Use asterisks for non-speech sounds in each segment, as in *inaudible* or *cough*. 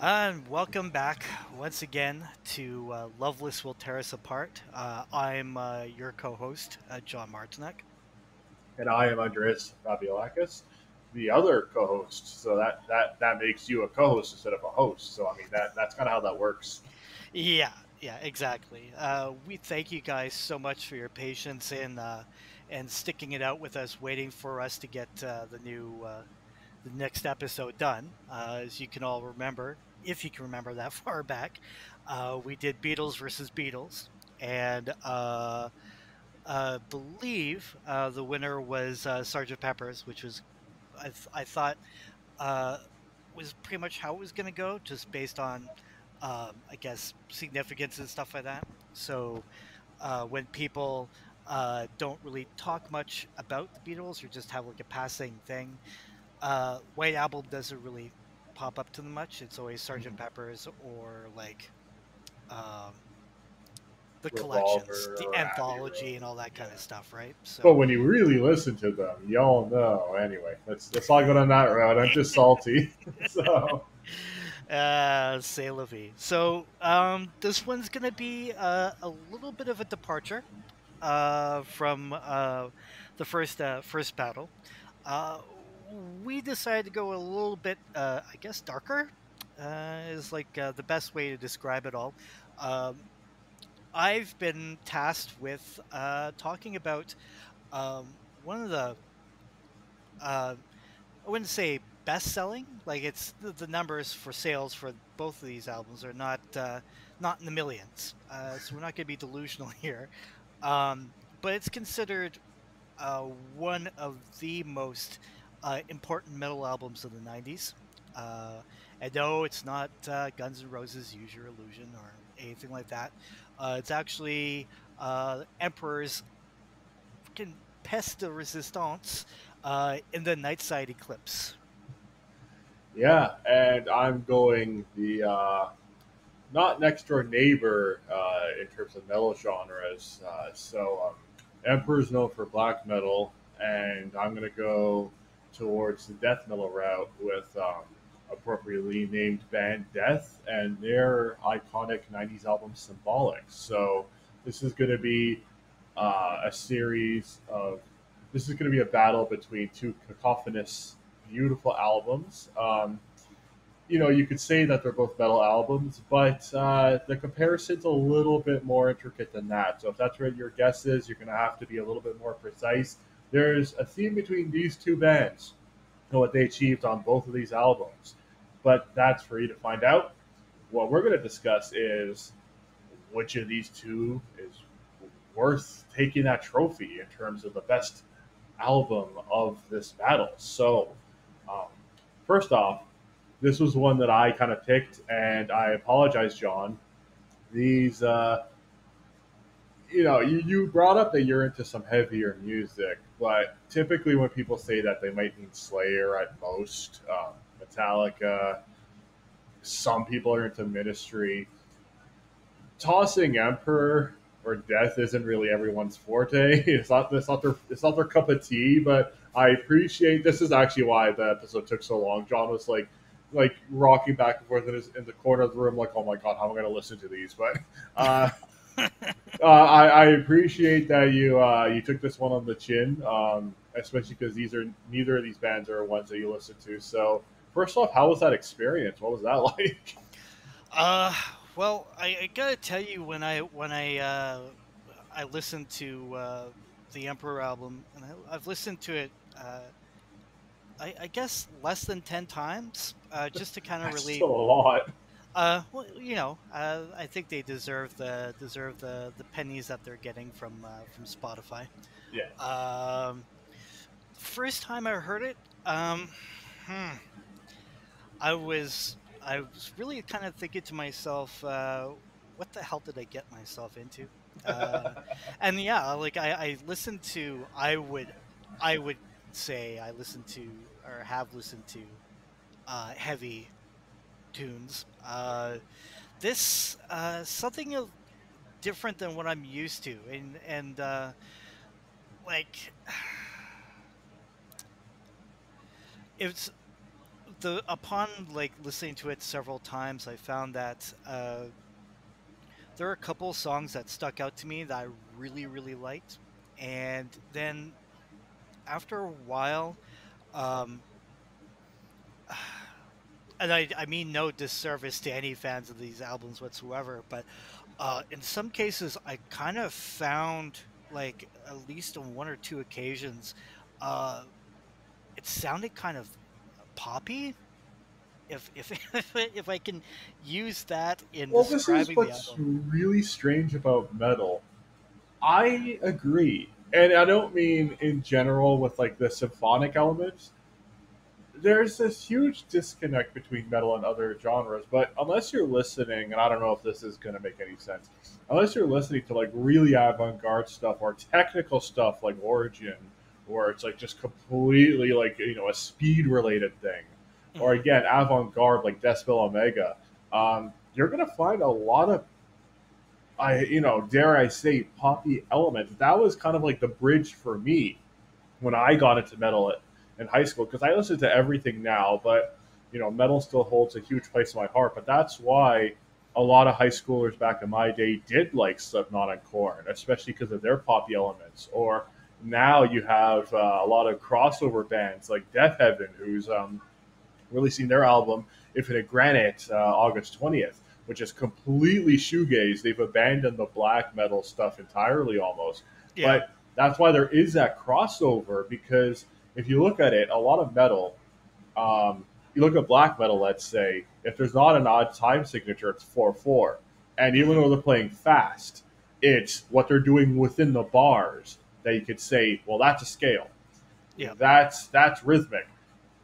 And welcome back once again to uh, Loveless Will Tear Us Apart. Uh, I'm uh, your co host, uh, John Martinek. And I am Andreas Fabiolakis, the other co host. So that, that, that makes you a co host instead of a host. So, I mean, that, that's kind of how that works. Yeah, yeah, exactly. Uh, we thank you guys so much for your patience and, uh, and sticking it out with us, waiting for us to get the new. the next episode done. as you can all remember, if you can remember that *laughs* far back, uh, we did Beatles versus Beatles, and uh, believe uh, the winner was uh, Sergeant Pepper's, which was I, th- I thought uh, was pretty much how it was going to go, just based on um, I guess significance and stuff like that. So when people don't really talk much about the Beatles or just have like a passing thing, White Album doesn't really pop up to them much. It's always Sergeant mm-hmm. Pepper's or like um, the Revolver collections, the anthology, and all that kind yeah. of stuff, right? So, but when you really listen to them, y'all know. Anyway, let's let's not go down that route. I'm just salty. *laughs* so. *laughs* Uh, say la vie. So um, this one's gonna be uh, a little bit of a departure uh, from uh, the first uh, first battle. Uh, we decided to go a little bit, uh, I guess, darker. Uh, is like uh, the best way to describe it all. Um, I've been tasked with uh, talking about um, one of the, uh, I wouldn't say best selling, like it's the, the, numbers for sales for both of these albums are not uh, not in the millions, so we're not going to be delusional *laughs* here. Um, but it's considered one of the most uh, important metal albums of the 90s. Uh, and no, it's not uh, Guns N' Roses' Use Your Illusion or anything like that. Uh, it's actually uh, Emperor's Peste de Resistance uh, in the Nightside Eclipse. Yeah, and I'm going the not next door neighbor in terms of metal genres. so um, Emperor's known for black metal, and I'm going to go towards the death metal route with um, appropriately named band Death and their iconic 90s album Symbolic. So this is going to be uh, a series of this is going to be a battle between two cacophonous, beautiful albums. Um, you know, you could say that they're both metal albums, but uh, the comparison's a little bit more intricate than that. So if that's what your guess is, you're going to have to be a little bit more precise there's a theme between these two bands and what they achieved on both of these albums. But that's for you to find out. What we're going to discuss is which of these two is worth taking that trophy in terms of the best album of this battle. So, um, first off, this was one that I kind of picked, and I apologize, John. These uh, you know, you, you brought up that you're into some heavier music, but typically when people say that, they might mean Slayer at most, um, Metallica. Some people are into Ministry. Tossing Emperor or Death isn't really everyone's forte. *laughs* It's not it's not their it's not their cup of tea. But I appreciate this is actually why the episode took so long. John was like like rocking back and forth in, his, in the corner of the room, like, "Oh my god, how am I going to listen to these?" But uh, *laughs* uh, I, I, appreciate that you uh, you took this one on the chin, um, especially because these are neither of these bands are ones that you listen to. So first off, how was that experience? What was that *laughs* like? Uh, well, I, I gotta tell you, when I when I uh, I listened to uh, the Emperor album, and I, have listened to it. Uh, I, I, guess less than ten times, uh, just to kind of really a lot. Uh, well, you know, uh, I think they deserve the deserve the, the pennies that they're getting from uh, from Spotify. Yeah. Um, first time I heard it, um, hmm, I was I was really kind of thinking to myself, uh, what the hell did I get myself into? Uh, *laughs* and yeah, like I, I listened to, I would, I would say I listened to or have listened to uh, heavy tunes. Uh, this uh, something different than what I'm used to, and and uh, like *sighs* it's the upon like listening to it several times, I found that uh, there are a couple songs that stuck out to me that I really really liked, and then after a while, um, and I, I mean no disservice to any fans of these albums whatsoever, but uh, in some cases I kind of found like at least on one or two occasions, uh, it sounded kind of poppy. If if *laughs* if I can use that in well, this is what's the album. really strange about metal. I agree, and I don't mean in general with like the symphonic elements. There's this huge disconnect between metal and other genres, but unless you're listening, and I don't know if this is going to make any sense, unless you're listening to like really avant-garde stuff or technical stuff like Origin, where it's like just completely like you know a speed-related thing, or Mhm. again avant-garde like Deathspell Omega, um, you're going to find a lot of I you know dare I say poppy elements. That was kind of like the bridge for me when I got into metal at, in high school because I listen to everything now, but you know metal still holds a huge place in my heart. But that's why a lot of high schoolers back in my day did like Slipknot and Korn, especially because of their poppy elements. Or now you have uh, a lot of crossover bands like Deafheaven, who's um, releasing their album Infinite Granite uh, August twentieth, which is completely shoegaze. They've abandoned the black metal stuff entirely almost. Yeah, But that's why there is that crossover because if you look at it, a lot of metal, um, you look at black metal, let's say, if there's not an odd time signature, it's 4 4. And even though they're playing fast, it's what they're doing within the bars that you could say, well, that's a scale. Yeah. That's that's rhythmic.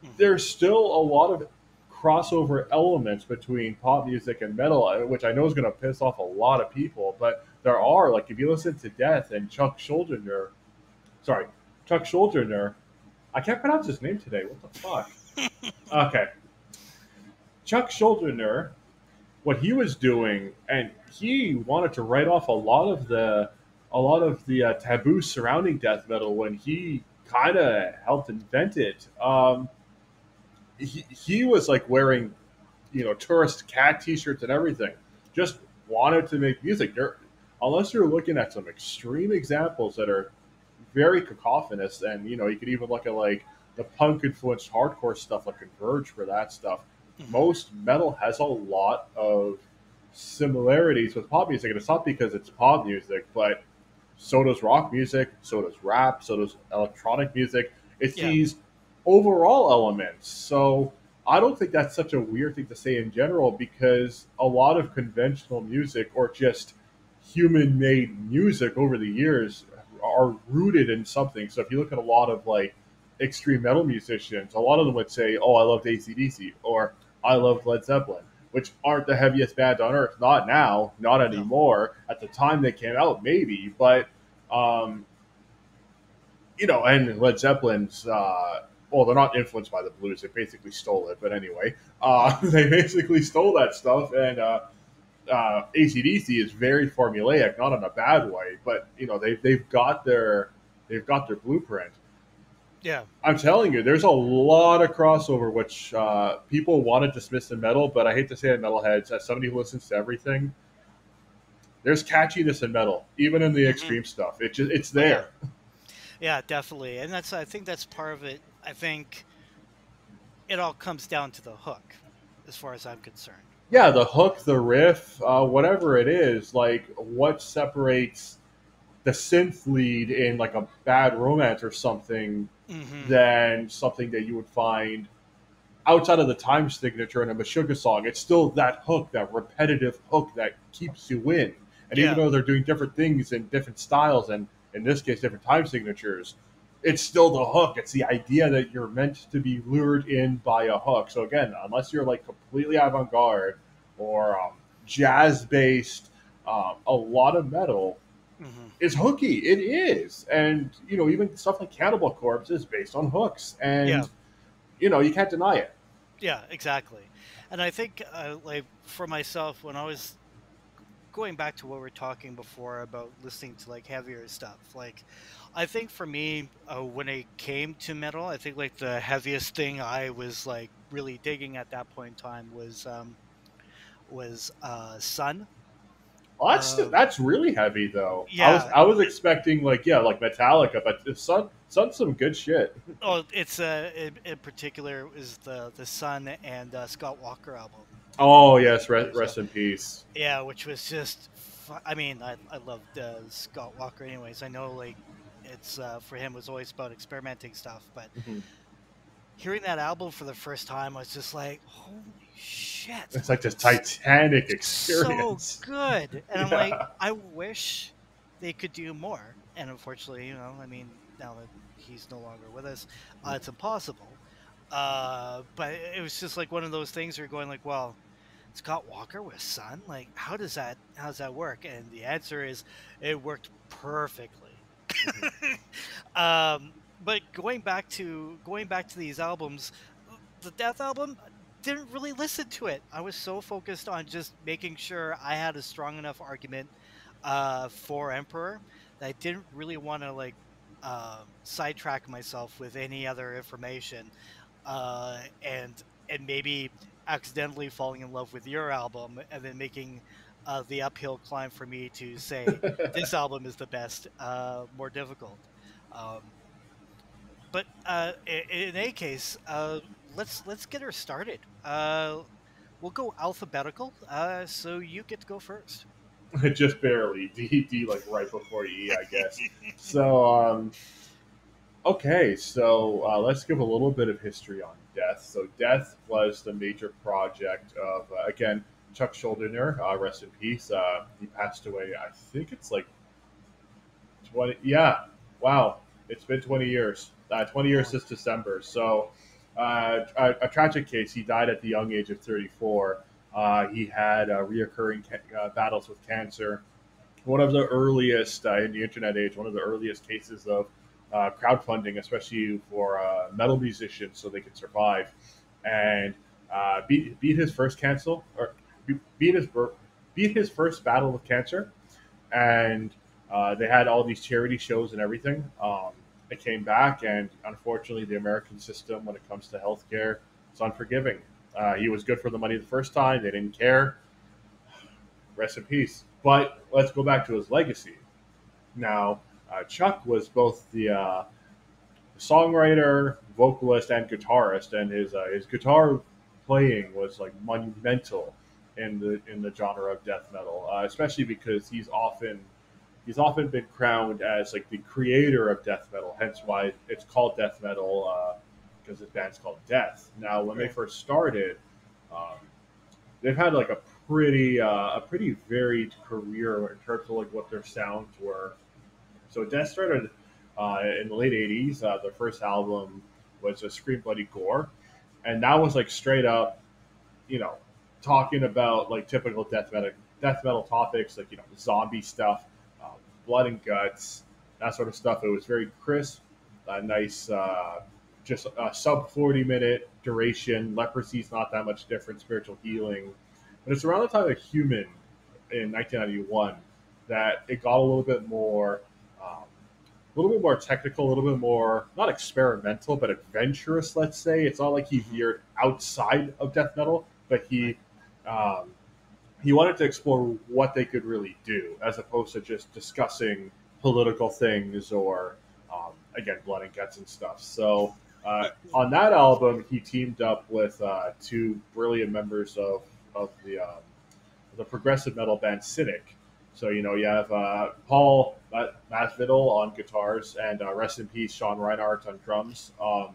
Mhm. There's still a lot of crossover elements between pop music and metal, uh, which I know is going to piss off a lot of people. But there are, like, if you listen to Death and Chuck Schuldiner, sorry, Chuck Schuldiner, I can't pronounce his name today. What the fuck? *laughs* okay. Chuck Schuldiner, what he was doing, and he wanted to write off a lot of the a lot of the uh, taboo surrounding death metal when he kind of helped invent it. Um, he, he was like wearing, you know, tourist cat T-shirts and everything. Just wanted to make music. There, unless you're looking at some extreme examples that are very cacophonous, and you know, you could even look at like the punk influenced hardcore stuff like Converge for that stuff. Mhm. Most metal has a lot of similarities with pop music, and it's not because it's pop music, but so does rock music, so does rap, so does electronic music. It's Yeah. these overall elements. So I don't think that's such a weird thing to say in general because a lot of conventional music or just human made music over the years are rooted in something. So if you look at a lot of like extreme metal musicians, a lot of them would say, Oh, I loved ACDC or I loved Led Zeppelin, which aren't the heaviest bands on earth. Not now, not anymore. At the time they came out, maybe, but um, you know, and Led Zeppelin's uh, well, they're not influenced by the blues. They basically stole it, but anyway, uh, *laughs* they basically stole that stuff. And uh, uh, ACDC is very formulaic, not in a bad way, but you know they've they've got their they've got their blueprint. yeah, I'm telling you, there's a lot of crossover which uh, people want to dismiss in metal, but I hate to say it, metalheads, as somebody who listens to everything, there's catchiness in metal, even in the Mhm. extreme stuff. It just it's there. yeah, definitely. And that's I think that's part of it. I think it all comes down to the hook, as far as I'm concerned. Yeah, the hook, the riff, uh, whatever it is, like what separates the synth lead in like a bad romance or something hmm than something that you would find outside of the time signature in a Meshuggah song. It's still that hook, that repetitive hook that keeps you in. And Yeah. even though they're doing different things in different styles, and in this case, different time signatures, it's still the hook. It's the idea that you're meant to be lured in by a hook. So again, unless you're like completely avant-garde or um, jazz-based, um, a lot of metal hmm is hooky. It is, and you know, even stuff like Cannibal Corpse is based on hooks, and Yeah. you know, you can't deny it. Yeah, exactly. And I think, uh, like for myself, when I was going back to what we are talking before about listening to like heavier stuff, like I think for me, uh, when it came to metal, I think like the heaviest thing I was like really digging at that point in time was um, was uh, Sunn. Well, that's Um, that's really heavy though. I was yeah. I was expecting like yeah like Metallica, but Sunn Sunn's some good shit. Oh, it's uh, in, in particular is the the Sunn and uh, Scott Walker album. Oh yes, rest, rest in peace. Yeah, which was just. I mean, I, I loved uh, Scott Walker. Anyways, I know like it's uh, for him was always about experimenting stuff, but Mhm. hearing that album for the first time, I was just like, holy shit! It's like this Titanic experience. so good, *laughs* and I'm like, I wish they could do more. And unfortunately, you know, I mean, now that he's no longer with us, uh, it's impossible. Uh, but it was just like one of those things where you're going like, well, Scott Walker with Sunn, like, how does that how does that work? And the answer is, it worked perfectly. *laughs* um, but going back to going back to these albums, the Death album didn't really listen to it. I was so focused on just making sure I had a strong enough argument uh, for Emperor that I didn't really want to like uh, sidetrack myself with any other information, uh, and and maybe accidentally falling in love with your album and then making uh, the uphill climb for me to say *laughs* this album is the best uh, more difficult. Um, but uh, in, in any case, uh, let's let's get her started. Uh, we'll go alphabetical. Uh, so you get to go first. *laughs* Just barely. D D like right before E, I guess. so um, okay, so uh, let's give a little bit of history on Death. So Death was the major project of uh, again Chuck Schuldiner, uh, rest in peace. Uh, he passed away. I think it's like twenty. Yeah, wow, it's been twenty years. Uh, twenty years this December. So uh, a, a tragic case. He died at the young age of thirty-four. Uh, he had uh, reoccurring ca- battles with cancer. One of the earliest in the internet age, one of the earliest cases of crowdfunding, especially for metal musicians, so they could survive, and uh, beat beat his first cancel or beat his beat his first battle with cancer, and uh, they had all these charity shows and everything. Um, it came back, and unfortunately, the American system, when it comes to healthcare, is unforgiving. Uh, he was good for the money the first time; they didn't care. Rest in peace. But let's go back to his legacy. Now, uh, Chuck was both the uh, songwriter, vocalist, and guitarist, and his uh, his guitar playing was like monumental in the in the genre of death metal, uh, especially because he's often he's often been crowned as like the creator of death metal. Hence why it's called death metal because his band's called Death. Now, when they first started, um, they've had like a pretty uh, a pretty varied career in terms of like what their sounds were. So Death started uh, in the late '80s. Uh, their first album was a Scream Bloody Gore, and that was like straight up, you know, talking about like typical death metal death metal topics, like you know, zombie stuff, uh, blood and guts, that sort of stuff. It was very crisp, a nice, uh, just a sub 40 minute duration. Leprosy is not that much different. Spiritual healing, but it's around the time of Human in 1991 that it got a little bit more. Um, a little bit more technical, a little bit more not experimental, but adventurous. Let's say it's not like he veered outside of death metal, but he um, he wanted to explore what they could really do, as opposed to just discussing political things or um, again blood and guts and stuff. So uh, on that album, he teamed up with uh, two brilliant members of of the um, the progressive metal band Cynic. So you know you have uh, Paul Ma- Masvidal on guitars and uh, rest in peace Sean Reinert on drums. Um,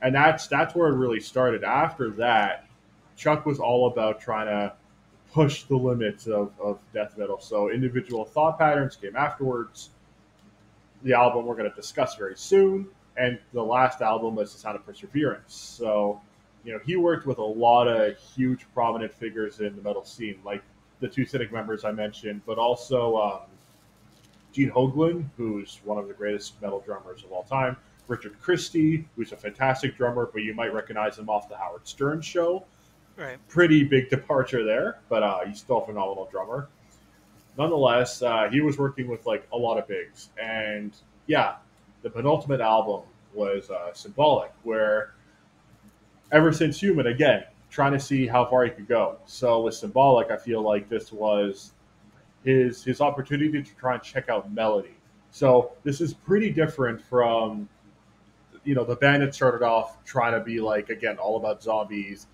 and that's that's where it really started. After that, Chuck was all about trying to push the limits of, of death metal. So individual thought patterns came afterwards. The album we're going to discuss very soon, and the last album was The Sound of Perseverance. So, you know, he worked with a lot of huge prominent figures in the metal scene, like the two Cynic members I mentioned, but also um, Gene Hoglan, who's one of the greatest metal drummers of all time. Richard Christy, who's a fantastic drummer, but you might recognize him off the Howard Stern show Right. pretty big departure there, but uh, he's still a phenomenal drummer. Nonetheless, uh, he was working with like a lot of bigs, and yeah, the penultimate album was uh, symbolic, where ever since human again, trying to see how far he could go. So with symbolic, I feel like this was his his opportunity to try and check out melody. So this is pretty different from you know the band that started off trying to be like again all about zombies,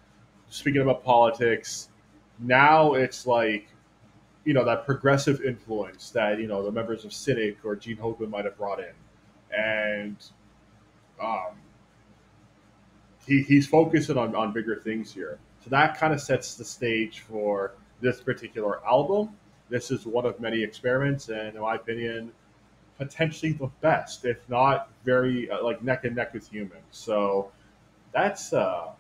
speaking about politics. Now it's like you know that progressive influence that you know the members of Cynic or Gene Hoglan might have brought in, and um, he, he's focusing on, on bigger things here. So that kind of sets the stage for this particular album. This is one of many experiments, and in my opinion, potentially the best, if not very uh, like neck and neck with humans. So that's uh,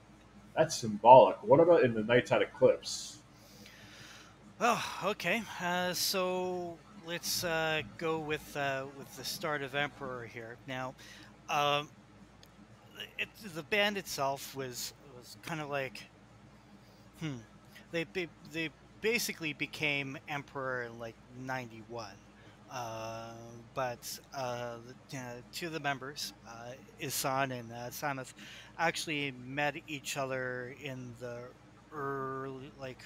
that's symbolic. What about in the Nightside Eclipse? Oh, okay. Uh, so let's uh, go with uh, with the start of Emperor here. Now, um, it, the band itself was was kind of like, hmm, they, they they basically became Emperor in like '91. Uh, but uh, the, two of the members, uh, Ihsahn and uh, Samoth, actually met each other in the early, like,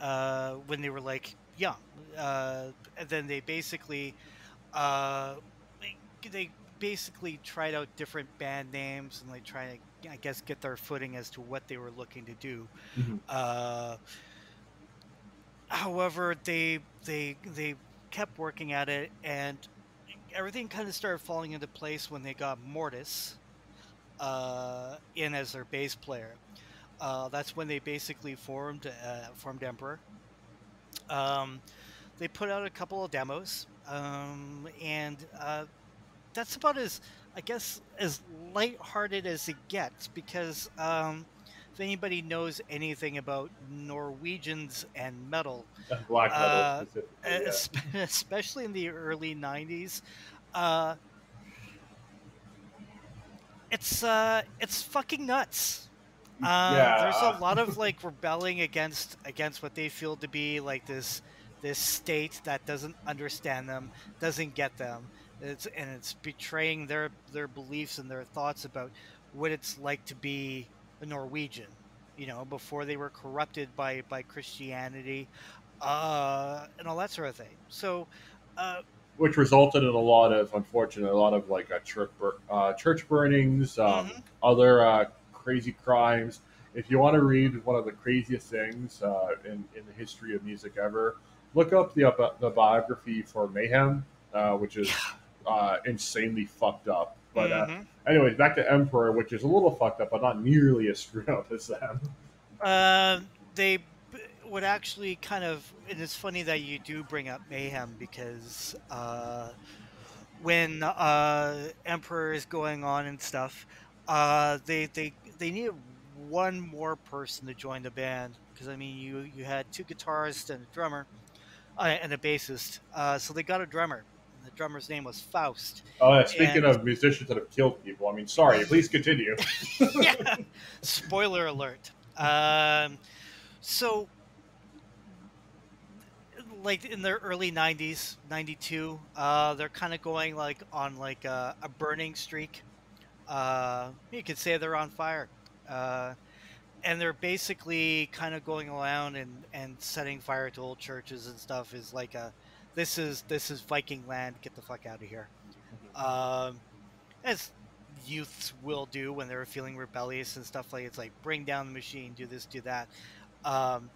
uh, when they were like young. Uh, and then they basically, uh, they, they basically tried out different band names and like try to, I guess, get their footing as to what they were looking to do. Mm-hmm. Uh, however, they they they kept working at it, and everything kind of started falling into place when they got Mortis uh, in as their bass player. Uh, that's when they basically formed uh, formed Emperor. Um, they put out a couple of demos, um, and uh, that's about as I guess as light-hearted as it gets because um, if anybody knows anything about Norwegians and metal, *laughs* black metal, uh, yeah. *laughs* especially in the early '90s, uh, it's uh, it's fucking nuts. Uh, yeah. There's a lot of like rebelling against against what they feel to be like this this state that doesn't understand them, doesn't get them. It's and it's betraying their their beliefs and their thoughts about what it's like to be a Norwegian, you know, before they were corrupted by by Christianity, uh, and all that sort of thing. So, uh, which resulted in a lot of, unfortunately, a lot of like uh, church bur- uh, church burnings, um, mm-hmm. other uh, crazy crimes. If you want to read one of the craziest things uh, in in the history of music ever, look up the the biography for Mayhem, which is insanely fucked up. But mm-hmm anyways, back to Emperor, which is a little fucked up, but not nearly as screwed up as them. Uh, they would actually kind of, and it's funny that you do bring up Mayhem because uh, when uh, Emperor is going on and stuff, uh, they they they needed one more person to join the band because I mean you you had two guitarists and a drummer uh, and a bassist, uh, so they got a drummer the drummer's name was Faust. Oh, yeah, speaking and... of musicians that have killed people, I mean, sorry, please continue. *laughs* yeah. Spoiler alert. Um, so, like in the early '90s, '92, uh, they're kind of going like on like a, a burning streak. Uh, you could say they're on fire. Uh, and they're basically kind of going around and, and setting fire to old churches and stuff is like a this is this is Viking land. Get the fuck out of here. Um, as youths will do when they're feeling rebellious and stuff like it's like bring down the machine, do this, do that. Um,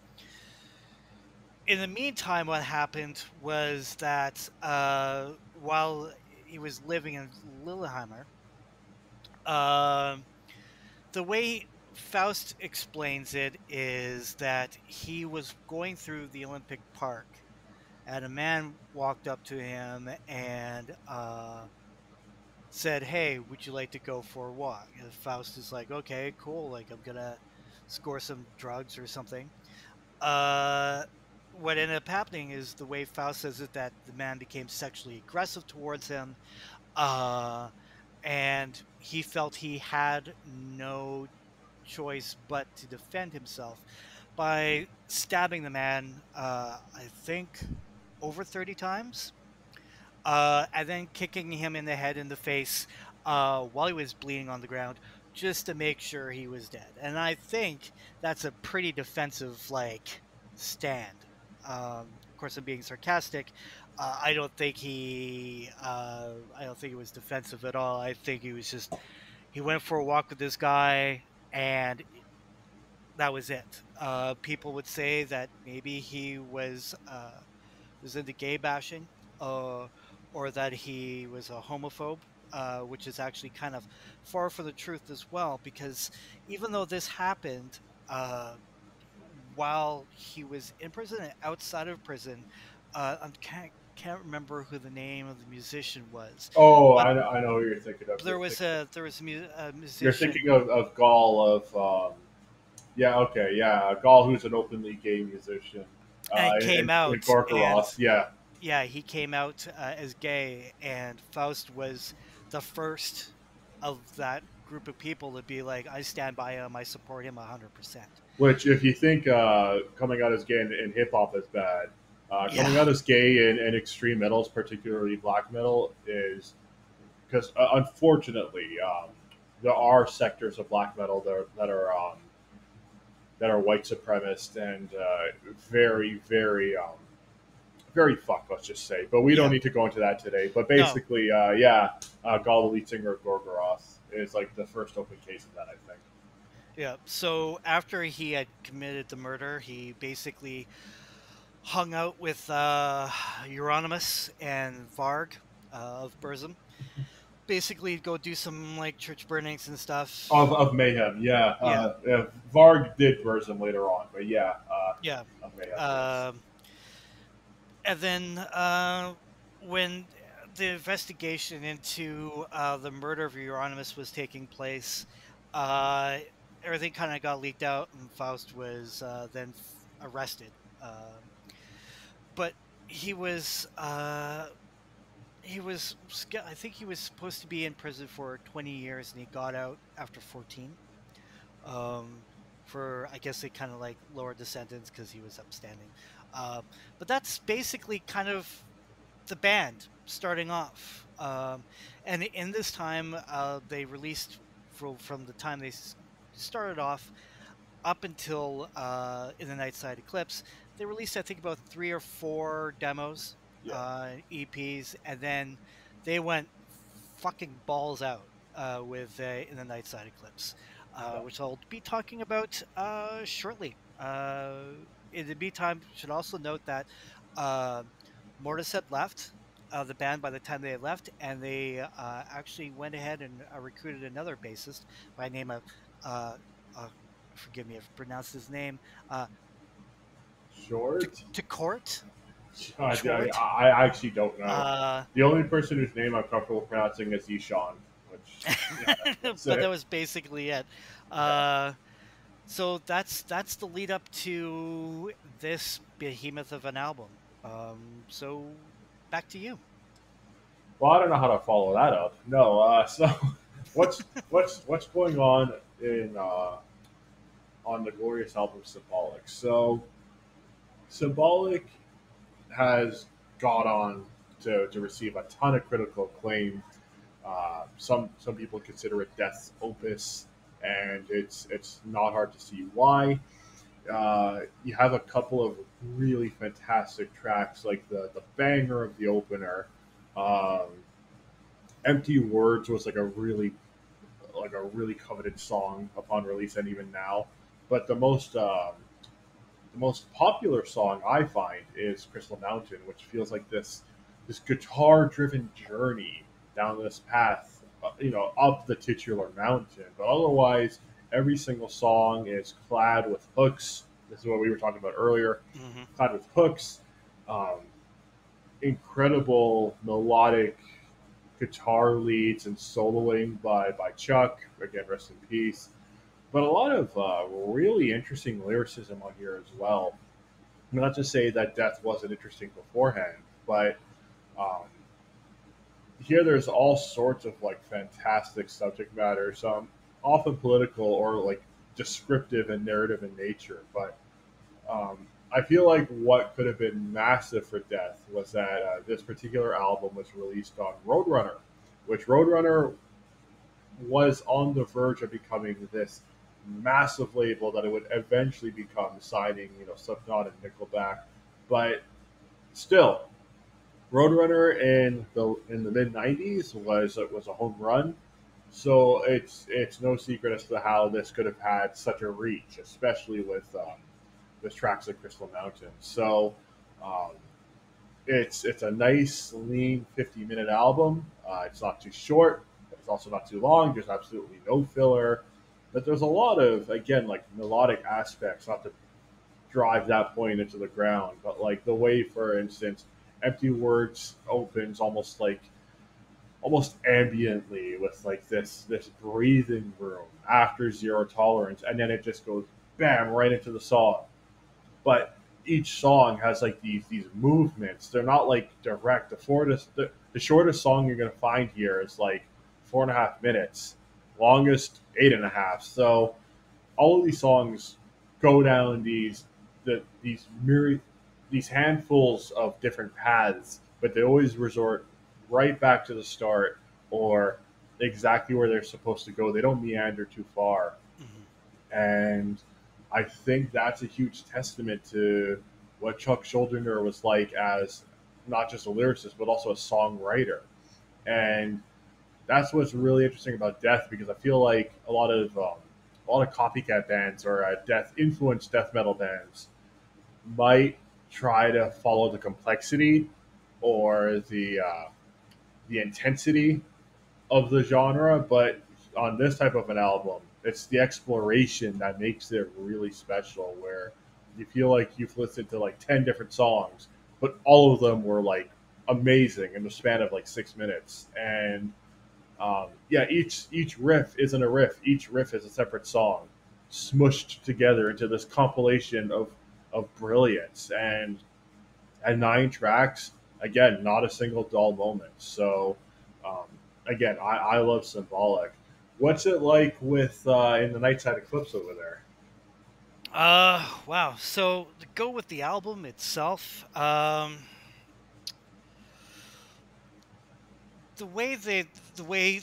in the meantime, what happened was that uh, while he was living in Lillehammer, uh, the way Faust explains it is that he was going through the Olympic Park and a man walked up to him and uh, said, "Hey, would you like to go for a walk?" And Faust is like, "Okay, cool. Like I'm gonna score some drugs or something." Uh, what ended up happening is the way Faust says it that the man became sexually aggressive towards him, uh, and he felt he had no choice but to defend himself by stabbing the man. Uh, I think over 30 times, uh, and then kicking him in the head in the face uh, while he was bleeding on the ground just to make sure he was dead. And I think that's a pretty defensive like stand. Um, of course, I'm being sarcastic. Uh, I don't think he. Uh, I don't think it was defensive at all. I think he was just. He went for a walk with this guy, and that was it. Uh, people would say that maybe he was uh, was into gay bashing, uh, or that he was a homophobe, uh, which is actually kind of far from the truth as well. Because even though this happened uh, while he was in prison and outside of prison, uh, I can't can't remember who the name of the musician was. Oh, I know, I know who you're thinking of. There You're was a there was a, mu- a musician. You're thinking of, of Gaahl of. Um, yeah, okay, yeah. Gaahl, who's an openly gay musician. And uh, came in- out Gorgoroth, yeah. yeah, he came out uh, as gay, and Faust was the first of that group of people to be like, "I stand by him. I support him hundred percent." Which, if you think uh, coming out as gay in, in hip hop is bad, uh, coming Yeah. out as gay in, in extreme metals, particularly black metal, is because uh, unfortunately um, there are sectors of black metal that are, that are um, that are white supremacist and uh, very, very, um, very fucked. Let's just say, but we don't need to go into that today. But No. basically, uh, yeah, uh, the lead singer of Gorgoroth, is like the first open case of that, I think. Yeah. So after he had committed the murder, he basically hung out with uh, Euronymous and Varg uh, of Burzum. Basically, go do some like church burnings and stuff. Of, of Mayhem, yeah. Uh, yeah. Varg did Burzum later on, but yeah, uh, yeah. of Mayhem. Um, and then uh, when the investigation into uh, the murder of Euronymous was taking place, uh, everything kind of got leaked out, and Faust was uh, then arrested. Um but he was. He was, I think he was supposed to be in prison for 20 years, and he got out after 14. Um, for I guess they kind of like lowered the sentence because he was upstanding. Uh, but that's basically kind of the band starting off. Um, and in this time, uh, they released from, from the time they started off up until uh, in the Night Side Eclipse, they released I think about three or four demos, Yeah. uh, EPs, and then they went fucking balls out uh, with uh, in the Night Side Eclipse, uh, Yeah. which I'll be talking about uh, shortly. Uh, in the meantime, should also note that uh, Mortis had left uh, the band by the time they had left, and they uh, actually went ahead and uh, recruited another bassist by name of, uh, uh, forgive me if I pronounced his name, uh, Short? to Court. I, I, I actually don't know. Uh, the only person whose name I'm comfortable pronouncing is Ihsahn, which *laughs* yeah, but that's that was basically it. Uh, so that's that's the lead up to this behemoth of an album. Um, so back to you. Well, I don't know how to follow that up. No, uh, *laughs* so what's what's what's going on in uh, on the glorious album Symbolic? So Symbolic has got on to, to receive a ton of critical acclaim. Uh, some some people consider it Death's opus, and it's it's not hard to see why. Uh, you have a couple of really fantastic tracks, like the the banger of the opener. Um, Empty Words was like a really like a really coveted song upon release, and even now. But the most um, the most popular song I find is Crystal Mountain, which feels like this this guitar driven journey down this path, uh, you know, up the titular mountain. But otherwise, every single song is clad with hooks. This is what we were talking about earlier hmm clad with hooks, um, incredible melodic guitar leads and soloing by, by Chuck. Again, rest in peace. But a lot of uh, really interesting lyricism on here as well. Not to say that Death wasn't interesting beforehand, but um, here there's all sorts of like fantastic subject matter, some often political or like descriptive and narrative in nature. But um, I feel like what could have been massive for Death was that uh, this particular album was released on Roadrunner, which Roadrunner was on the verge of becoming this massive label that it would eventually become, signing you know Slipknot and Nickelback, but still, Roadrunner in the in the mid '90s was was a home run. So it's it's no secret as to how this could have had such a reach, especially with um, with tracks like Crystal Mountain. So um, it's it's a nice, lean, 50 minute album. Uh, it's not too short. It's also not too long. There's absolutely no filler. But there's a lot of again like melodic aspects, not to drive that point into the ground, but like the way, for instance, Empty Words opens almost like almost ambiently with like this this breathing room after Zero Tolerance, and then it just goes bam right into the song. But each song has like these these movements. They're not like direct. The shortest the, the shortest song you're gonna find here is like four and a half minutes. Longest eight and a half. So all of these songs go down these the these myriad these handfuls of different paths, but they always resort right back to the start or exactly where they're supposed to go. They don't meander too far. Mm-hmm. And I think that's a huge testament to what Chuck Schuldiner was like as not just a lyricist, but also a songwriter. And that's what's really interesting about Death because I feel like a lot of um, a lot of copycat bands or uh, death influenced death metal bands might try to follow the complexity or the uh, the intensity of the genre, but on this type of an album, it's the exploration that makes it really special. Where you feel like you've listened to like ten different songs, but all of them were like amazing in the span of like six minutes. And um, yeah, each each riff isn't a riff. Each riff is a separate song, smushed together into this compilation of of brilliance. And at nine tracks, again, not a single dull moment. So um, again, I, I love symbolic. What's it like with uh, in the Nightside Eclipse over there? Uh, wow. So to go with the album itself, um, the way they, the way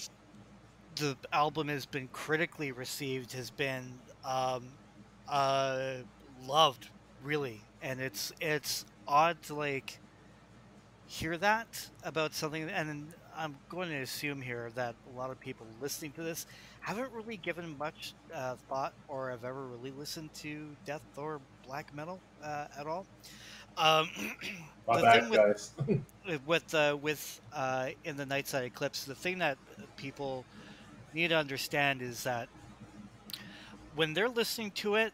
the album has been critically received has been um, uh, loved, really, and it's it's odd to like hear that about something, and I'm going to assume here that a lot of people listening to this haven't really given much uh, thought or have ever really listened to death or black metal uh, at all. Um, *clears throat* the back, thing *laughs* with with uh, with uh, in the Nightside Eclipse, the thing that people need to understand is that when they're listening to it,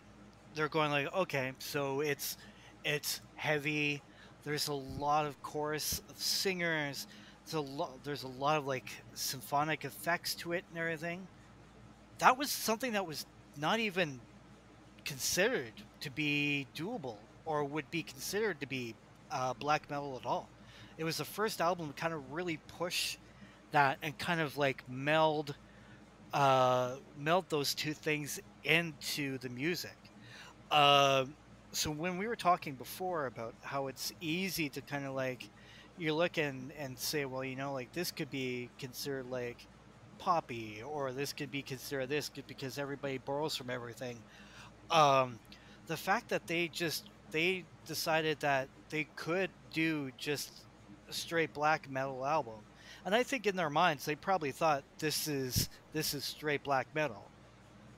they're going like, okay, so it's it's heavy. There's a lot of chorus of singers. There's a lot there's a lot of like symphonic effects to it and everything. That was something that was not even considered to be doable or would be considered to be uh, black metal at all it was the first album to kind of really push that and kind of like meld uh, meld those two things into the music uh, so when we were talking before about how it's easy to kind of like you look and, and say, well, you know, like this could be considered like poppy, or this could be considered this because everybody borrows from everything. Um, the fact that they just they decided that they could do just a straight black metal album, and I think in their minds they probably thought this is this is straight black metal,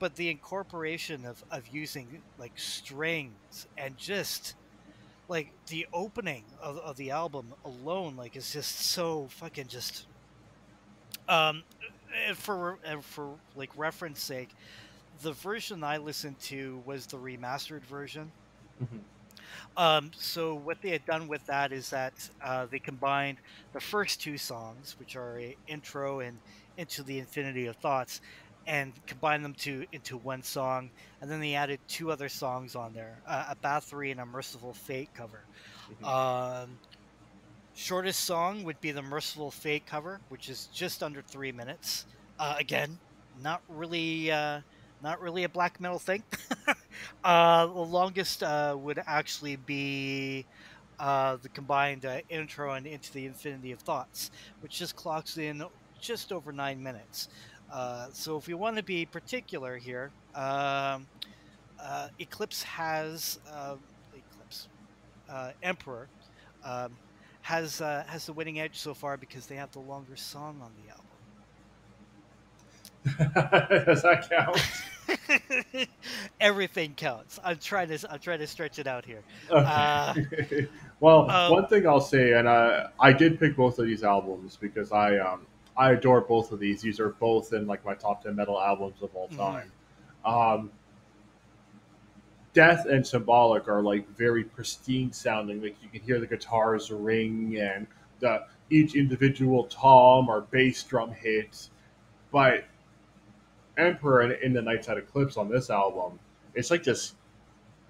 but the incorporation of of using like strings and just like the opening of, of the album alone like is just so fucking just um for for like reference sake the version i listened to was the remastered version. Mm-hmm. Um, so what they had done with that is that uh, they combined the first two songs which are a intro and into the infinity of thoughts and combined them to into one song, and then they added two other songs on there: uh, a Bathory and a Mercyful Fate cover. Mm-hmm. Um, shortest song would be the Mercyful Fate cover, which is just under three minutes. Uh, again, not really, uh, not really a black metal thing. *laughs* Uh, the longest uh, would actually be. Uh, the combined intro and into the infinity of thoughts, which just clocks in just over nine minutes. Uh, so if we want to be particular here, um, uh, Eclipse has uh, Eclipse uh, Emperor um, has uh, has the winning edge so far because they have the longer song on the album. *laughs* Does that count? *laughs* Everything counts. I'm trying to I'm trying to stretch it out here. Okay. *laughs* well, um, one thing I'll say, and uh, I did pick both of these albums because I um, I adore both of these. These are both in like my top ten metal albums of all Mhm. time. Um, Death and Symbolic are like very pristine sounding. Like you can hear the guitars ring and the each individual tom or bass drum hits. But Emperor and in the Nightside Eclipse on this album, it's like this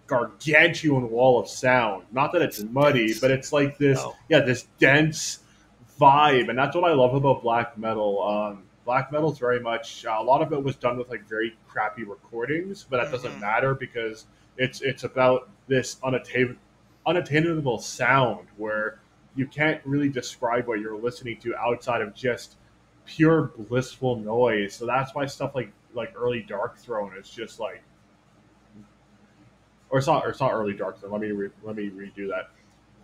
gargantuan wall of sound. Not that it's muddy, but it's like this, No. yeah, this dense vibe, and that's what I love about black metal. Um, black metal is very much uh, a lot of it was done with like very crappy recordings, but that doesn't Mhm. matter because it's it's about this unattain- unattainable sound where you can't really describe what you're listening to outside of just pure blissful noise. So that's why stuff like like early Darkthrone it's just like, or it's not, or it's not early Darkthrone. Let me re, let me redo that.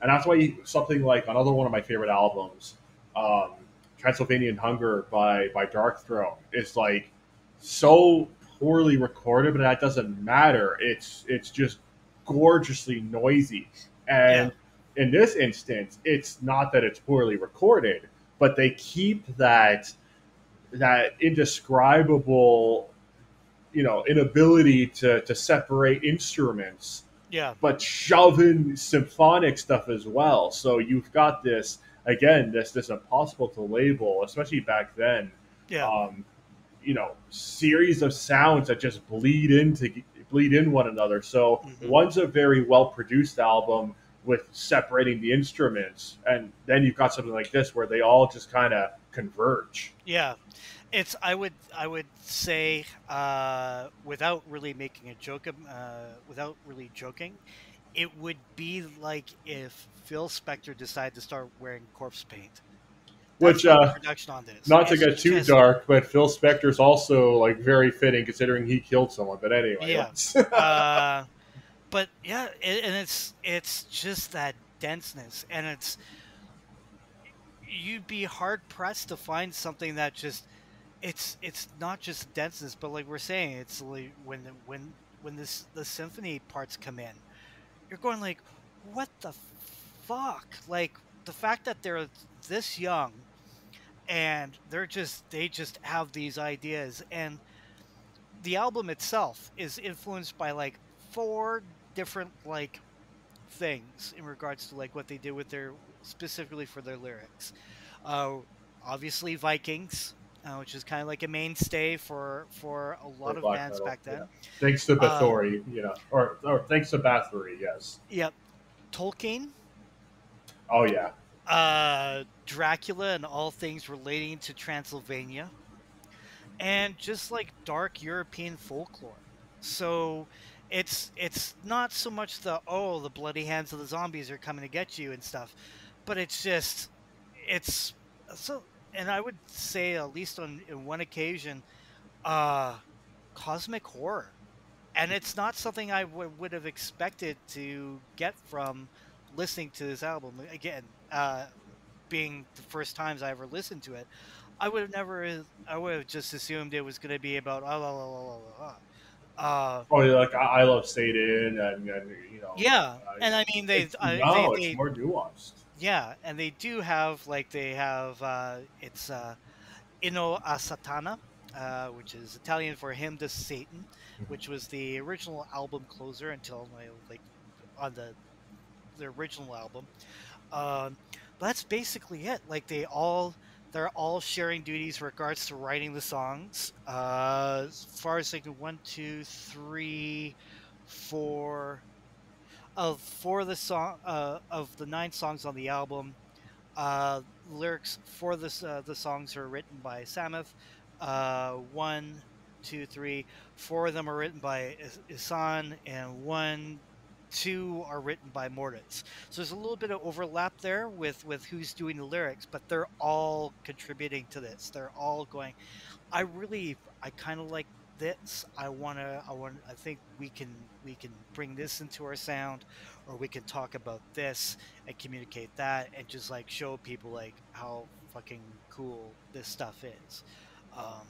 And that's why you, something like another one of my favorite albums, um, Transilvanian Hunger by by Darkthrone, is like so poorly recorded, but that doesn't matter. It's it's just gorgeously noisy. And in this instance, it's not that it's poorly recorded, but they keep that that indescribable, you know, inability to to separate instruments Yeah, but shove in symphonic stuff as well. So you've got this again, this this impossible to label, especially back then. yeah, Um, you know, series of sounds that just bleed into bleed in one another. So Mhm. one's a very well produced album with separating the instruments, and then you've got something like this where they all just kind of converge. yeah. It's I would I would say uh, without really making a joke, uh, without really joking, it would be like if Phil Spector decided to start wearing corpse paint. Which, uh, production on this. Not to get too dark, but Phil Spector's also like very fitting considering he killed someone. But anyway, Yeah. *laughs* uh, but yeah, it, and it's it's just that denseness, and it's you'd be hard pressed to find something that just it's it's not just denseness, but like we're saying, it's like when the, when when this the symphony parts come in, you're going like, what the fuck? Like the fact that they're this young and they're just they just have these ideas and the album itself is influenced by like four different like things in regards to like what they did with their specifically for their lyrics. Uh, obviously vikings uh, which is kind of like a mainstay for for a lot For of bands metal, back then. yeah. thanks to Uh, Bathory, you know, or, or thanks to Bathory, yes. yep. Tolkien? Oh yeah, uh, Dracula and all things relating to Transylvania, and just like dark European folklore. So it's it's not so much the oh the bloody hands of the zombies are coming to get you and stuff, but it's just it's so. And I would say at least on in one occasion, uh, cosmic horror, and it's not something I w- would have expected to get from listening to this album again uh, being the first times i ever listened to it i would have never i would have just assumed it was going to be about ah, la, la, la, la, la. Uh, oh like I, I love Satan, and, and you know, yeah uh, and i mean they, uh, no, they, it's more nuanced. Yeah and they do have like they have uh, it's uh, inno a satana uh, which is italian for hymn to satan which was the original album closer until my like on the the original album. Um, but that's basically it. Like they all they're all sharing duties regards to writing the songs. Uh, as far as like one, two, three, four of four of the song uh, of the nine songs on the album. Uh, lyrics for this uh, the songs are written by Samoth. Uh, one, two, three, four of them are written by Is- Ihsahn, and one, two are written by Mortiis. So there's a little bit of overlap there with with who's doing the lyrics, but they're all contributing to this. They're all going. I really I kind of like this. I want to I want I think we can we can bring this into our sound or we can talk about this and communicate that and just like show people like how fucking cool this stuff is. Um,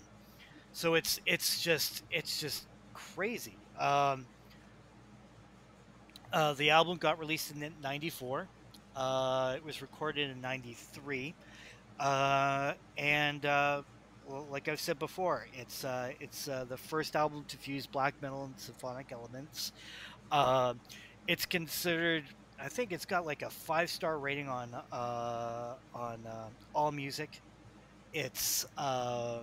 so it's it's just it's just crazy. Um, uh, the album got released in '94. Uh, it was recorded in '93, uh, and uh, well, like I've said before, it's uh, it's uh, the first album to fuse black metal and symphonic elements. Uh, it's considered. I think it's got like a five star rating on uh, on uh, All Music. It's uh,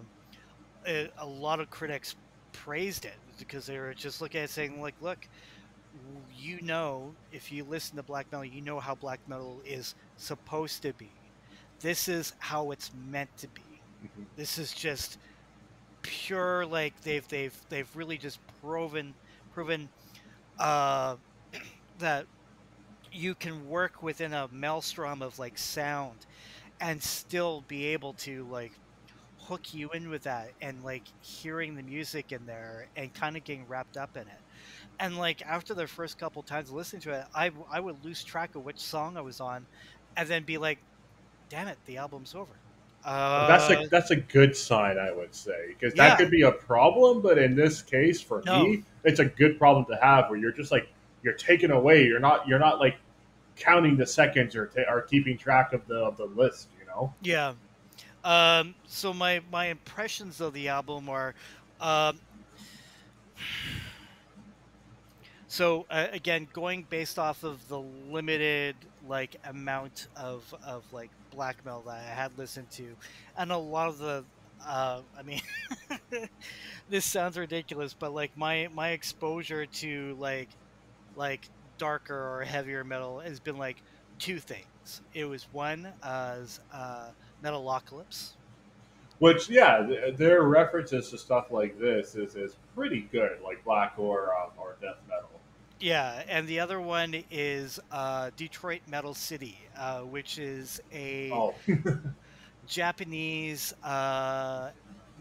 it, a lot of critics praised it because they were just looking at it saying like, look, you know, if you listen to black metal, you know how black metal is supposed to be. This is how it's meant to be This is just pure like they've they've they've really just proven proven uh, that you can work within a maelstrom of like sound and still be able to like hook you in with that and like hearing the music in there and kind of getting wrapped up in it. And like after the first couple times listening to it I, I would lose track of which song i was on and then be like damn it the album's over uh, that's a that's a good sign, I would say, because that yeah. could be a problem. But in this case, for no. me, it's a good problem to have, where you're just like you're taken away. You're not you're not like counting the seconds or t- or keeping track of the of the list. You know? Yeah. Um, so my my impressions of the album are. Um, so uh, again, going based off of the limited like amount of of like black metal that I had listened to, and a lot of the, uh, I mean, *laughs* this sounds ridiculous, but like my my exposure to like like darker or heavier metal has been like two things. It was one as uh, Metalocalypse, which yeah, their references to stuff like this is, is pretty good, like black or uh, or death metal. Yeah, and the other one is uh, Detroit Metal City, uh, which is a oh. *laughs* Japanese uh,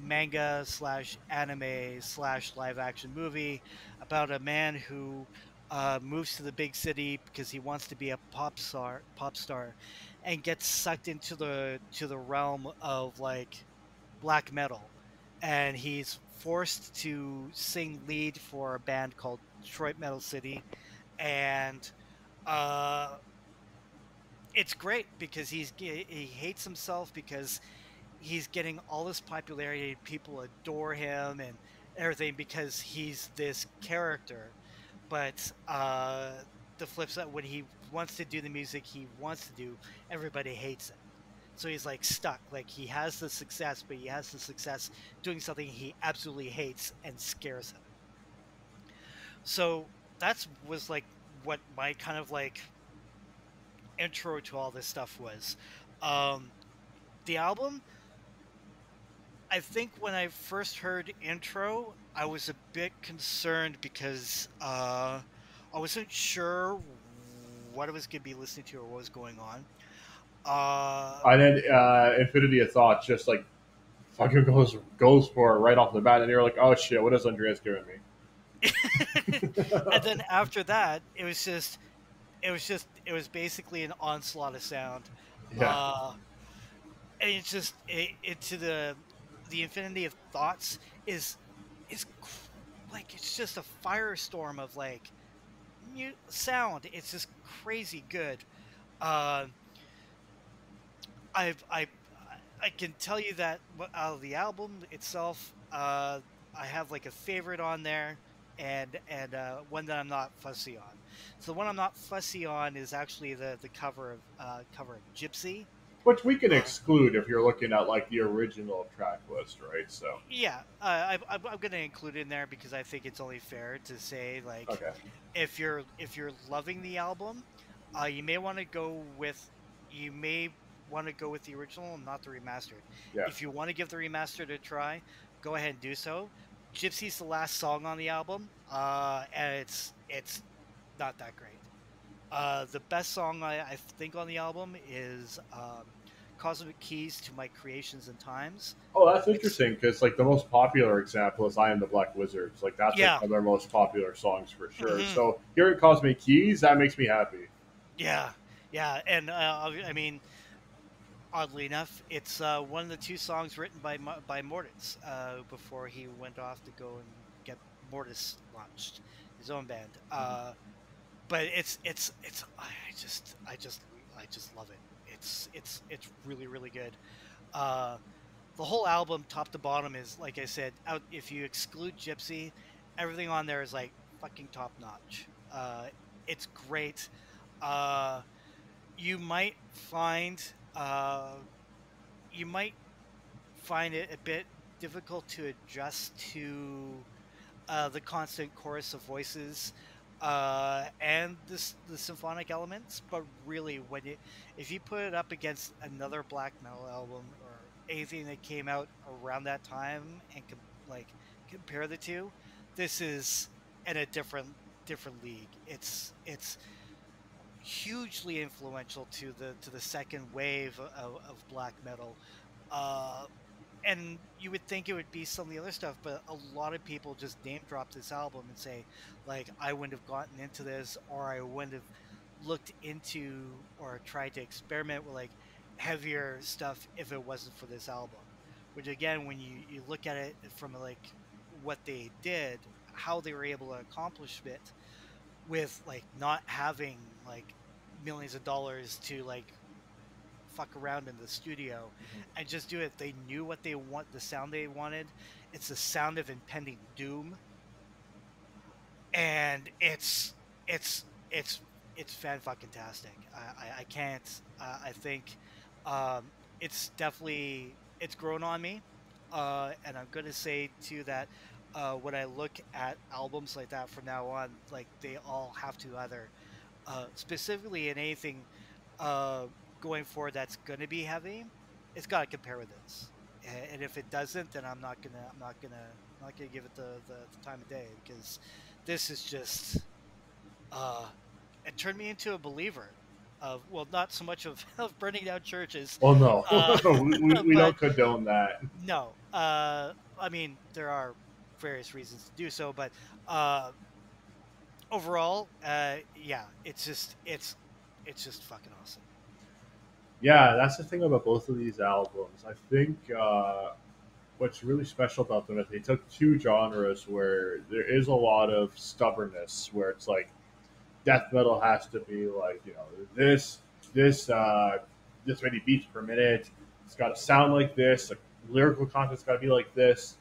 manga slash anime slash live action movie about a man who uh, moves to the big city because he wants to be a pop star, pop star, and gets sucked into the to the realm of like black metal, and he's forced to sing lead for a band called Detroit Metal City, and uh, it's great because he's he hates himself because he's getting all this popularity. People adore him and everything because he's this character. But uh, the flip side, when he wants to do the music he wants to do, everybody hates it. So he's like stuck. Like he has the success, but he has the success doing something he absolutely hates and scares him. So that's was like what my kind of like intro to all this stuff was. Um, the album, I think when I first heard intro, I was a bit concerned because uh, I wasn't sure what I was going to be listening to or what was going on. Uh, and then uh, Infinity of Thoughts just like fucking goes goes for it right off the bat, and you're like, oh shit, what is Andreas giving me? *laughs* and then after that, it was just, it was just, it was basically an onslaught of sound. Yeah. Uh, and it's just it, it, to the the infinity of thoughts is is like it's just a firestorm of like new sound. It's just crazy good. Uh, I've I I can tell you that out of the album itself, uh, I have like a favorite on there and and uh, one that I'm not fussy on. So the one I'm not fussy on is actually the the cover of uh, cover of Gypsy. Which we can uh, exclude if you're looking at like the original track list, right? So yeah, uh, I, am going to include in there because I think it's only fair to say like okay. if you're if you're loving the album, uh, you may want to go with you may want to go with the original, and not the remastered. Yeah. If you want to give the remastered a try, go ahead and do so. Gypsy's the last song on the album, uh, and it's it's not that great. Uh, the best song I, I, think on the album is um, cosmic keys to my creations and times. Oh, that's interesting because like the most popular example is "I Am the Black Wizards." Like that's Yeah. like, one of their most popular songs for sure. Mhm. So hearing Cosmic Keys that makes me happy. Yeah, yeah, and uh, I mean, oddly enough, it's uh, one of the two songs written by by Mortiis uh, before he went off to go and get Mortiis launched, his own band. Uh, but it's it's it's I just I just I just love it. It's it's it's really really good. Uh, the whole album, top to bottom, is like I said. Out if you exclude Gypsy, everything on there is like fucking top notch. Uh, it's great. Uh, you might find uh, you might find it a bit difficult to adjust to uh, the constant chorus of voices uh, and this the symphonic elements. But really, when you if you put it up against another black metal album or anything that came out around that time and com- like compare the two, this is in a different different league. It's it's hugely influential to the to the second wave of, of black metal. Uh, and you would think it would be some of the other stuff, but a lot of people just name drop this album and say, like, I wouldn't have gotten into this, or I wouldn't have looked into or tried to experiment with like heavier stuff if it wasn't for this album. Which again, when you, you look at it from like what they did, how they were able to accomplish it with like not having like millions of dollars to like fuck around in the studio and just do it. They knew what they want, the sound they wanted. It's the sound of impending doom, and it's it's it's it's fan fucking tastic. I, I, I can't. Uh, I think um, it's definitely it's grown on me, uh, and I'm gonna say too that uh, when I look at albums like that from now on, like they all have to either, uh, specifically in anything uh, going forward that's gonna be heavy, it's got to compare with this. And if it doesn't, then I'm not gonna I'm not gonna I'm not gonna give it the, the, the time of day because this is just uh, it turned me into a believer of well not so much of, *laughs* of burning down churches Well, no, Uh, *laughs* we, we, we don't condone that. no uh, I mean there are various reasons to do so but uh, overall uh, yeah it's just it's it's just fucking awesome Yeah, that's the thing about both of these albums. I think uh, what's really special about them is they took two genres where there is a lot of stubbornness, where it's like death metal has to be like you know this this uh, this many beats per minute. It's got to sound like this. Lyrical content's got to be like this.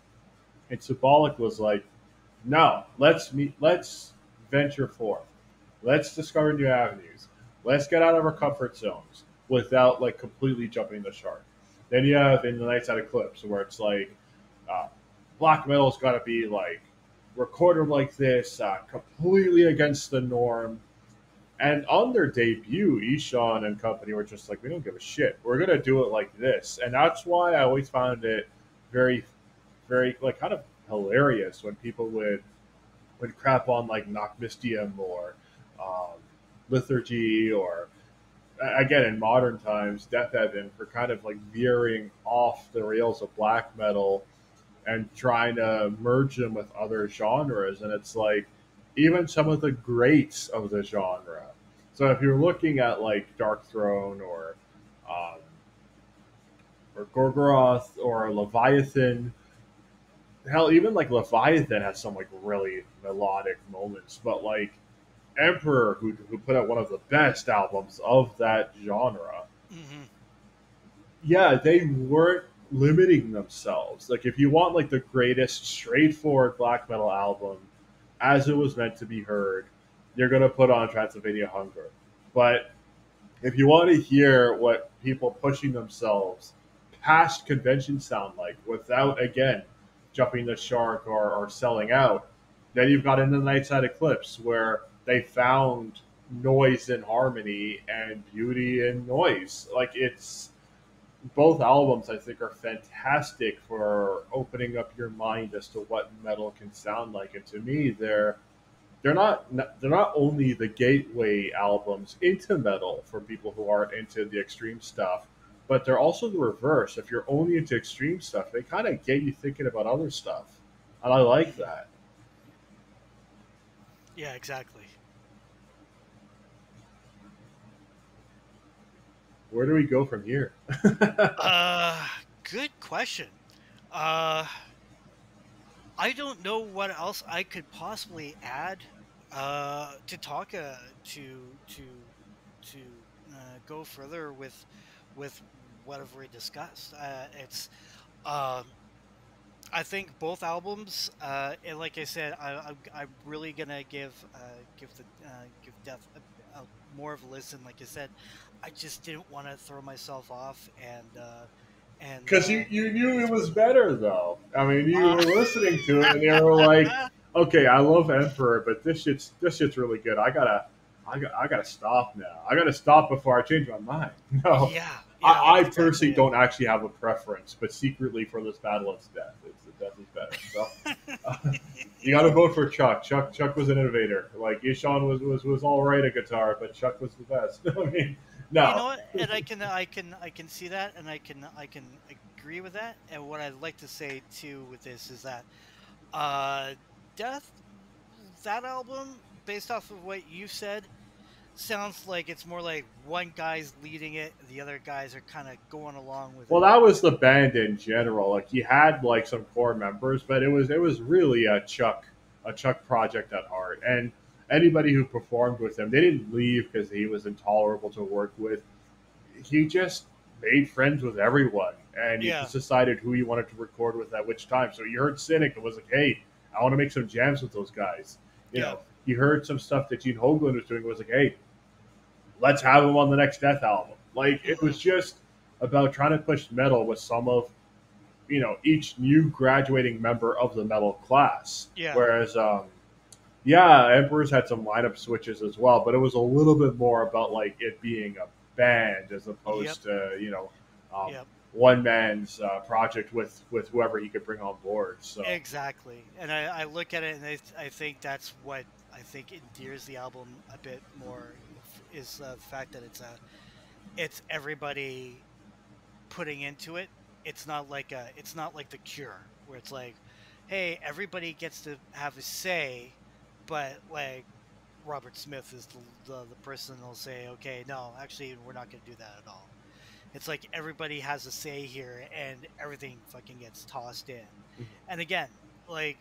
And Symbolic was like, no, let's meet, let's venture forth. Let's discover new avenues. Let's get out of our comfort zones without like completely jumping the shark. Then you have in the Nightside Eclipse where it's like uh, black metal's got to be like recorded like this, uh, completely against the norm. And on their debut, Ihsahn and company were just like, we don't give a shit. We're gonna do it like this, and that's why I always found it very, very like kind of hilarious when people would would crap on like Nachtmystium or um, Liturgy or again in modern times Deafheaven for kind of like veering off the rails of black metal and trying to merge them with other genres, and it's like even some of the greats of the genre. So if you're looking at like Darkthrone or um, or Gorgoroth or Leviathan, hell, even like Leviathan has some like really melodic moments, but like Emperor, who who put out one of the best albums of that genre, hmm yeah, they weren't limiting themselves. Like, if you want like the greatest straightforward black metal album, as it was meant to be heard, you're gonna put on Transylvania Hunger. But if you want to hear what people pushing themselves past convention sound like, without again jumping the shark or, or selling out, then you've got in the Nightside Eclipse where they found noise and harmony and beauty and noise. Like it's both albums I think are fantastic for opening up your mind as to what metal can sound like. And to me, they're they're not they're not only the gateway albums into metal for people who aren't into the extreme stuff, but they're also the reverse. If you're only into extreme stuff, they kind of get you thinking about other stuff, and I like that. Yeah, exactly. Where do we go from here? *laughs* uh, good question. Uh, I don't know what else I could possibly add uh, to talk uh, to to to uh, go further with with whatever we discussed. Uh, it's um, I think both albums, uh, and like I said, I, I'm, I'm really gonna give uh, give the uh, give Death a, a more of a listen. Like I said, I just didn't want to throw myself off, and uh, and Because uh, you, you knew it was better, though. I mean, you were listening to it, and you were like, "Okay, I love Emperor, but this shit's this shit's really good. I gotta, I got, I gotta stop now. I gotta stop before I change my mind." *laughs* No, yeah, I, I personally don't actually have a preference, but secretly for this battle, it's death. It's the death is better. So *laughs* you got to vote for Chuck. Chuck Chuck was an innovator. Like Ihsahn was was was all right at guitar, but Chuck was the best. *laughs* I mean, no. You know what? And I can, I can, I can see that, and I can, I can agree with that. And what I'd like to say too with this is that, uh, Death, that album, based off of what you said, sounds like it's more like one guy's leading it, the other guys are kind of going along with Well, it. Well, that was the band in general. Like he had like some core members, but it was it was really a Chuck a Chuck project at heart. And anybody who performed with him, they didn't leave because he was intolerable to work with. He just made friends with everyone, and he Yeah. just decided who he wanted to record with at which time. So you heard Cynic and was like, "Hey, I want to make some jams with those guys." You Yeah. know, he heard some stuff that Gene Hoglan was doing. Was like, "Hey, let's have him on the next Death album." Like it was just about trying to push metal with some of you know each new graduating member of the metal class Yeah. whereas um yeah emperors had some lineup switches as well but it was a little bit more about like it being a band as opposed to you know um, Yep. one man's uh, project with with whoever he could bring on board so Exactly, and I, I look at it and I, I think that's what I think endears the album a bit more is uh, the fact that it's a it's everybody putting into it. It's not like a it's not like the Cure where it's like, hey, everybody gets to have a say, but like Robert Smith is the the, the person that'll say, okay, no, actually, we're not going to do that at all. It's like everybody has a say here, and everything fucking gets tossed in. And again, like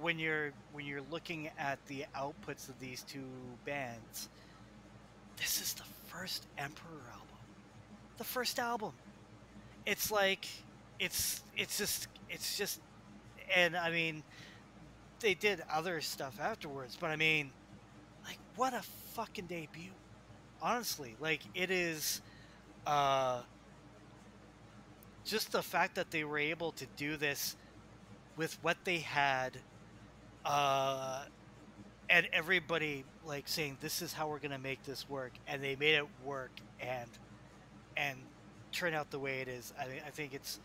when you're when you're looking at the outputs of these two bands, this is the first Emperor album. The first album. It's like it's it's just it's just and I mean they did other stuff afterwards, but I mean like what a fucking debut. Honestly, like it is uh just the fact that they were able to do this with what they had uh and everybody like saying this is how we're gonna make this work and they made it work and and turn out the way it is i mean i think it's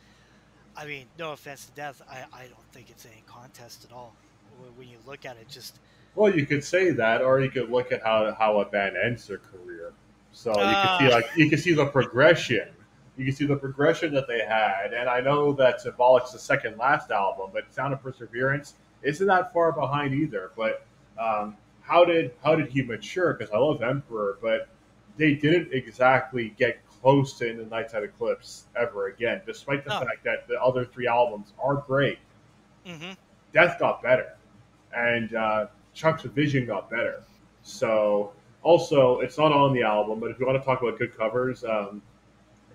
i mean no offense to death i i don't think it's any contest at all When- you look at it just well you could say that or you could look at how how a band ends their career so you can see Ah. like you can see the progression you can see the progression that they had and i know that symbolic's the second last album but sound of perseverance isn't that far behind either but um, how did how did he mature because i love emperor but they didn't exactly get close to in the nightside eclipse ever again despite the No. fact that the other three albums are great hmm Death got better, and uh, Chuck's vision got better. So, also, it's not on the album, but if you want to talk about good covers, um,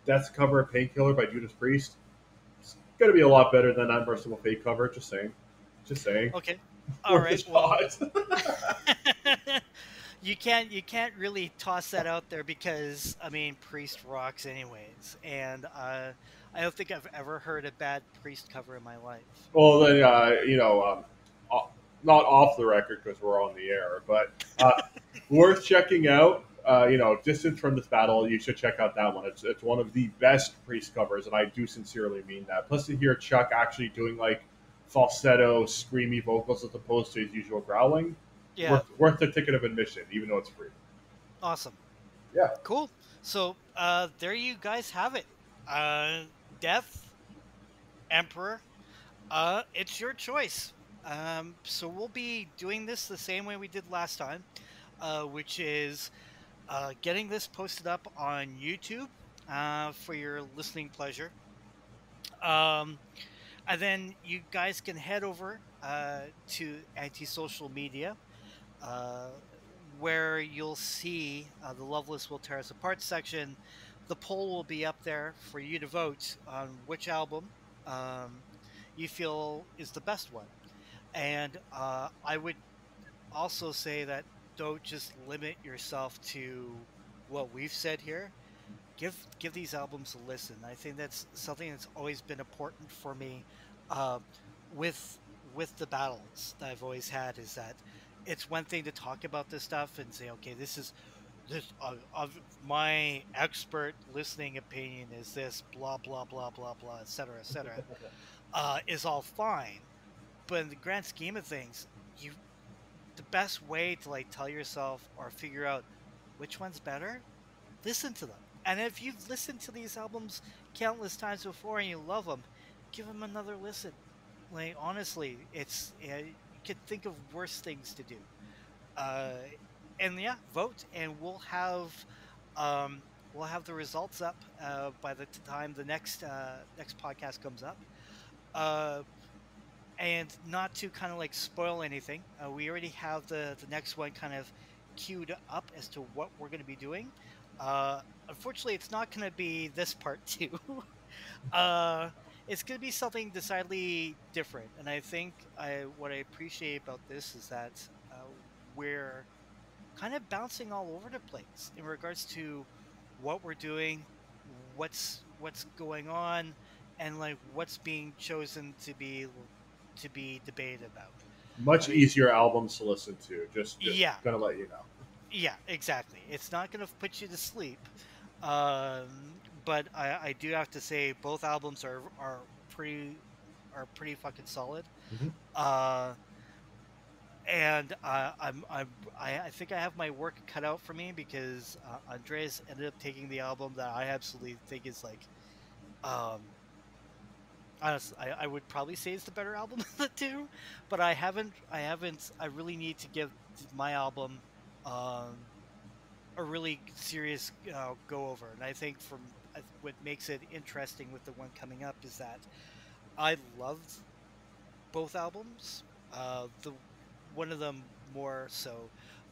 Death's cover of Painkiller by Judas Priest, it's going to be a lot better than that Mercyful Fate cover. Just saying. Just saying. okay all right well *laughs* *laughs* you can't you can't really toss that out there because I mean Priest rocks anyways, and uh, I don't think I've ever heard a bad Priest cover in my life. well, then, uh, you know, um, not off the record because we're on the air, but uh, *laughs* worth checking out. Uh, you know, distance from this battle, you should check out that one. It's it's one of the best priest covers, and I do sincerely mean that. Plus, to hear Chuck actually doing like falsetto, screamy vocals as opposed to his usual growling, Yeah, worth, worth the ticket of admission, even though it's free. awesome. Yeah. cool. So uh, there you guys have it. Uh, Death, Emperor, uh, it's your choice. Um, so we'll be doing this the same way we did last time, uh, which is uh, getting this posted up on YouTube uh, for your listening pleasure. Um, and then you guys can head over uh, to anti-social media, uh, where you'll see uh, the Loveless Will Tear Us Apart section. The poll will be up there for you to vote on which album um, you feel is the best one. And uh, I would also say that don't just limit yourself to what we've said here. Give give these albums a listen. I think that's something that's always been important for me uh, with with the battles that I've always had. Is that it's one thing to talk about this stuff and say, okay, this is this uh, of my expert listening opinion is this blah blah blah blah blah etc etc *laughs* uh, is all fine but in the grand scheme of things you the best way to like tell yourself or figure out which one's better listen to them and if you've listened to these albums countless times before and you love them give them another listen. Like honestly it's uh, you could think of worse things to do. Uh, and yeah vote and we'll have um, we'll have the results up uh, by the time the next uh, next podcast comes up. Uh, and not to kind of like spoil anything, uh, we already have the the next one kind of queued up as to what we're going to be doing. Uh, unfortunately, it's not going to be this part *laughs* two. uh, it's going to be something decidedly different, and I think I what I appreciate about this is that uh, we're kind of bouncing all over the place in regards to what we're doing, what's what's going on, and like what's being chosen to be to be debated about. Much I mean, easier albums to listen to. Just, just yeah, gonna let you know. Yeah, exactly. It's not gonna put you to sleep, um, but I, I, do have to say both albums are are pretty are pretty fucking solid. Mm-hmm. Uh, and uh, I'm, I'm I, I think I have my work cut out for me because uh, Andreas ended up taking the album that I absolutely think is like um, honestly, I, I would probably say it's the better album *laughs* of the two, but I haven't, I haven't, I really need to give my album um, a really serious uh, go over. And I think from what makes it interesting with the one coming up is that I love both albums. Uh, the one of them more so,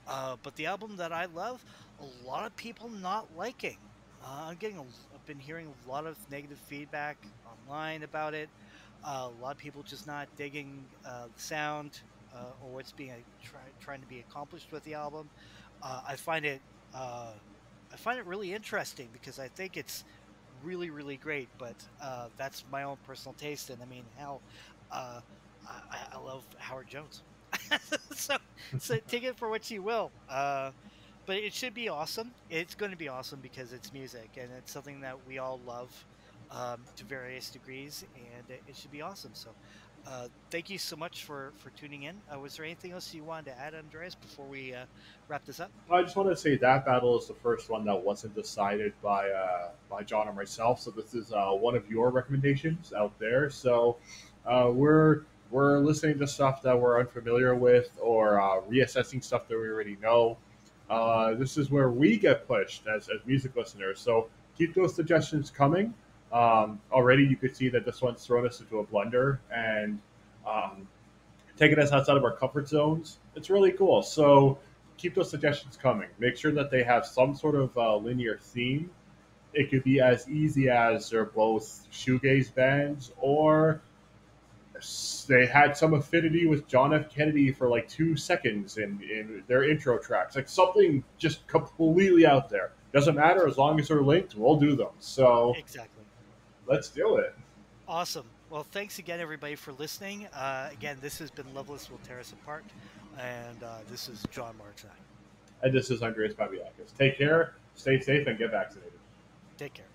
uh, but the album that I love, a lot of people not liking. Uh, I'm getting, a, I've been hearing a lot of negative feedback online about it. Uh, a lot of people just not digging uh, the sound uh, or what's being try, trying to be accomplished with the album. Uh, I find it uh, I find it really interesting because I think it's really really great. But uh, that's my own personal taste, and I mean, hell, I, I, love Howard Jones. *laughs* so, so *laughs* take it for what you will. but it should be awesome. It's going to be awesome because it's music and it's something that we all love um, to various degrees, and it, it should be awesome. So, uh, thank you so much for for tuning in. Uh, was there anything else you wanted to add, Andreas, before we uh, wrap this up? I just want to say that battle is the first one that wasn't decided by uh, by John and myself. So this is uh, one of your recommendations out there. So we're we're listening to stuff that we're unfamiliar with or reassessing stuff that we already know. this is where we get pushed as, as music listeners. So keep those suggestions coming. Um, already, you could see that this one's thrown us into a blunder and um, taking us outside of our comfort zones. It's really cool. So keep those suggestions coming. Make sure that they have some sort of uh, linear theme. It could be as easy as they're both shoegaze bands, or they had some affinity with John F. Kennedy for like two seconds in, in their intro tracks. Like something just completely out there. Doesn't matter as long as they're linked, we'll do them. So exactly let's do it. Awesome. Well, thanks again, everybody, for listening. Uh, again, this has been Loveless Will Tear Us Apart, and uh, this is John Marchak. And this is Andreas Babiakis. Take care, stay safe, and get vaccinated. Take care.